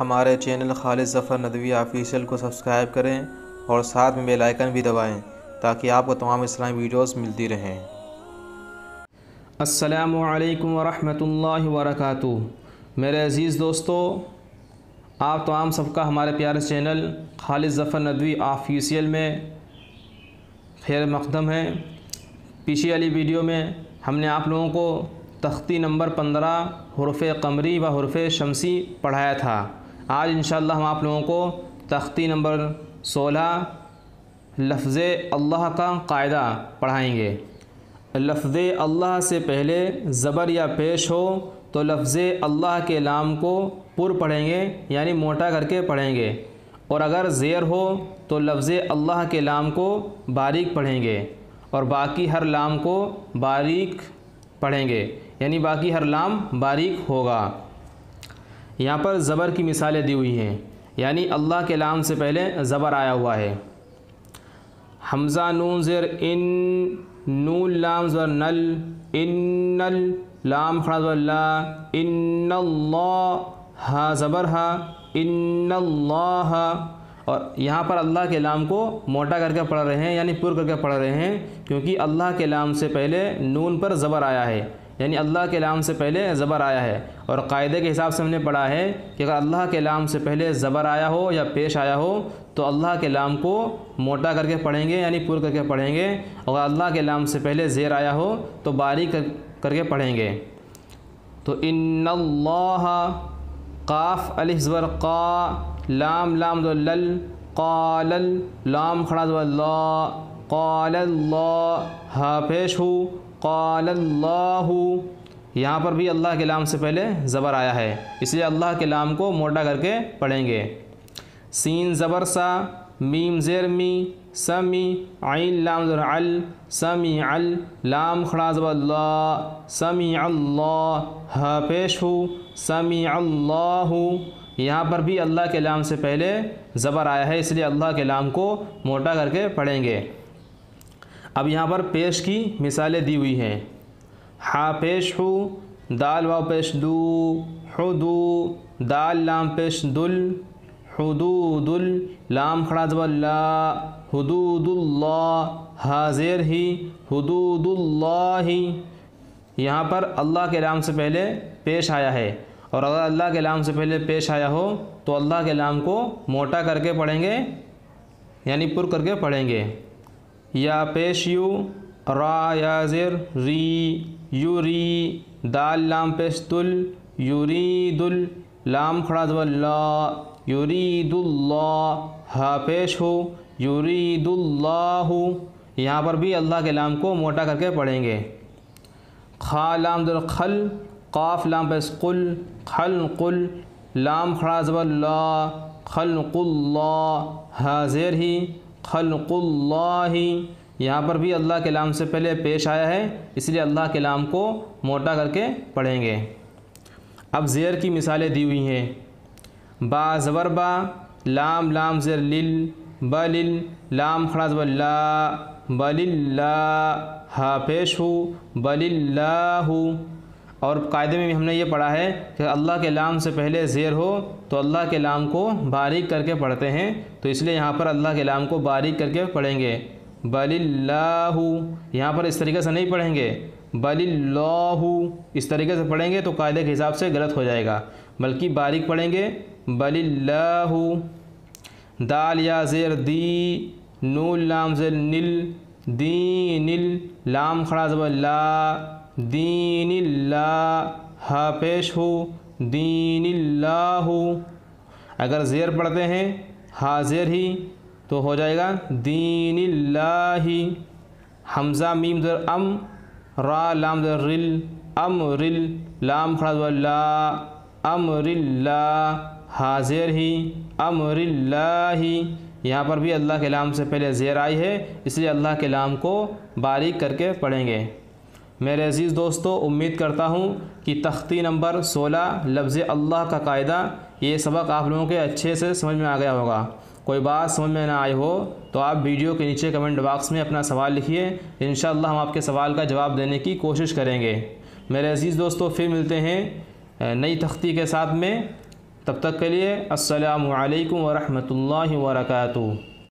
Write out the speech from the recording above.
ہمارے channel Khalid Zafar Nadvi official کو subscribe کریں اور ساتھ میں بیل آئیکن بھی دبائیں تاکہ آپ کو تمام اسلامی ویڈیوز ملتی رہیں۔ السلام علیکم ورحمۃ اللہ وبرکاتہ۔ میرے عزیز دوستو، آپ تمام سب کا ہمارے پیارے چینل خالد ظفر ندوی آفیشیل میں خیر مقدم ہے۔ پیچھے والی ویڈیو میں ہم نے آپ لوگوں کو تختی نمبر پندرہ حرف قمری و حرف شمسی پڑھایا تھا۔ آج انشاءاللہ ہم آپ لوگوں کو تختی نمبر سولہ لفظ اللہ کا قاعدہ پڑھائیں گے۔ لفظ اللہ سے پہلے زبر یا پیش ہو تو لفظ اللہ کے لام کو پر پڑھیں گے یعنی موٹا کر کے پڑھیں گے۔ اور اگر زیر ہو تو لفظ اللہ کے لام کو باریک پڑھیں گے۔ اور باقی ہر لام کو باریک پڑھیں گے یعنی باقی ہر لام باریک ہوگا۔ یہاں پر زبر کی مثالیں دی ہوئی ہیں۔ یعنی اللہ کے لام سے پہلے زبر آیا ہوا ہے۔ حمزہ نون زر، ان، نون لام زر، نل ان نل لام خڑا زر، لا ان اللہ ہا زبر، ہا ان اللہ اور یہاں پر اللہ کے لام کو موٹا کر کے پڑھ رہے ہیں یعنی پر کر کے پڑھ رہے ہیں، کیونکہ اللہ کے لام سے پہلے نون پر زبر آیا ہے۔ یعنی اللہ کے لام سے پہلے زبر آیا ہے اور قاعدے کے حساب سے ہم نے پڑھا ہے کہ اگر اللہ کے لام سے پہلے زبر آیا ہو یا پیش آیا ہو تو اللہ کے لام کو موٹا کر کے پڑھیں گے یعنی پر کر کے پڑھیں گے اگر اللہ کے لام سے پہلے زیر آیا ہو تو باریک کر کے پڑھیں گے۔ تو ان اللہ قاف الزبر قا لام لام دو لل قال لام کھڑا دو اللہ قال اللہ ہا پیش ہو قال اللہ، یہاں پر بھی اللہ کے لام سے پہلے زبر آیا ہے، اس لیے اللہ کے لام کو موٹا کر کے پڑھیں گے۔ سین زبر سا، میم زیر می، سمی، عین لام زر ال سمی ال لام خڑا زبر اللہ، سمی اللہ، ہا پیش ہو، سمی اللہ، یہاں پر بھی اللہ کے لام سے پہلے زبر آیا ہے، اس لیے اللہ کے لام کو موٹا کر کے پڑھیں گے۔ اب یہاں پر پیش کی مثالیں دی ہوئی ہیں۔ ہا پیش ہو، دال واؤ پیش دو حدو دال لام پیش دل حدود لام کھڑا زب اللہ حدود اللہ حاضر ہی حدود اللہ ہی۔ یہاں پر اللہ کے لام سے پہلے پیش آیا ہے۔ اور اگر اللہ کے لام سے پہلے پیش آیا ہو، تو اللہ کے لام کو موٹا کر کے پڑھیں گے یعنی پر کر کے پڑھیں گے۔ یا پیش یو، را یا زر، ری، یو، ری، دال، لام، پیش، تل یورید لام، کھڑا دو اللہ یورید اللہ ہا، پیش، ہو یورید اللہ یہاں پر بھی اللہ کے لام کو موٹا کر کے پڑھیں گے۔ خا، لام، در، خل، قاف، لام، پیش، قل، خل، قل، لام، کھڑا زب اللہ خلق اللہ حاضر ہی خلق اللہ یہاں پر بھی اللہ کے لام سے پہلے پیش آیا ہے، اس لیے اللہ کے لام کو موٹا کر کے پڑھیں گے۔ اب زیر کی مثالیں دی ہوئی ہیں۔ با زبر با، لام لام زیر لل بلل لام خراز بلا بل اللہ ہا پیش ہو بل اللہ اور قاعدے میں بھی ہم نے یہ پڑھا ہے کہ اللہ کے لام سے پہلے زیر ہو تو اللہ کے لام کو باریک کر کے پڑھتے ہیں، تو اس لیے یہاں پر اللہ کے لام کو باریک کر کے پڑھیں گے۔ بل اللہ یہاں پر اس طریقے سے نہیں پڑھیں گے۔ بل اللہ اس طریقے سے پڑھیں گے تو قاعدے کے حساب سے غلط ہو جائے گا۔ بلکہ باریک پڑھیں گے۔ بل اللہ دال یا زیر، دی نول لام، زیر، نل دی نل، لام، کھڑا زب اللہ دین اللہ ہا پیش ہو دین اللہ اگر زیر پڑھتے ہیں حاضر ہی، تو ہو جائے گا دین اللہ حمزہ میم در ام، را لام در رل، ام رل، لام کھڑا دو اللہ امر اللہ حاضر ہی امر اللہ یہاں پر بھی اللہ کے لام سے پہلے زیر آئی ہے، اس لیے اللہ کے لام کو باریک کر کے پڑھیں گے۔ میرے عزیز دوستو، امید کرتا ہوں کہ تختی نمبر سولہ لفظ اللہ کا قاعدہ یہ سبق آپ لوگوں کے اچھے سے سمجھ میں آ گیا ہوگا۔ کوئی بات سمجھ میں نہ آئی ہو تو آپ ویڈیو کے نیچے کمنٹ باکس میں اپنا سوال لکھیے۔ انشاءاللہ ہم آپ کے سوال کا جواب دینے کی کوشش کریں گے۔ میرے عزیز دوستو، پھر ملتے ہیں نئی تختی کے ساتھ میں۔ تب تک کے لیے السلام علیکم ورحمۃ اللہ وبرکاتہ۔